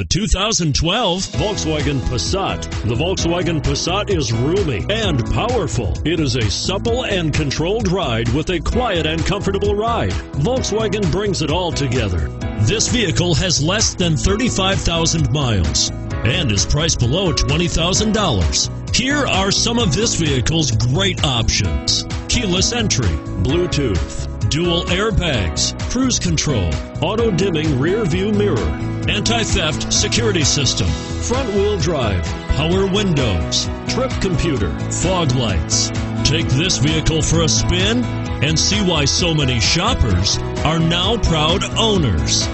The 2012 Volkswagen Passat. The Volkswagen Passat is roomy and powerful. It is a supple and controlled ride with a quiet and comfortable ride. Volkswagen brings it all together. This vehicle has less than 35,000 miles and is priced below $20,000. Here are some of this vehicle's great options. Keyless entry, Bluetooth, dual airbags, cruise control, auto dimming rear view mirror, anti theft security system, front wheel drive, power windows, trip computer, fog lights. Take this vehicle for a spin and see why so many shoppers are now proud owners.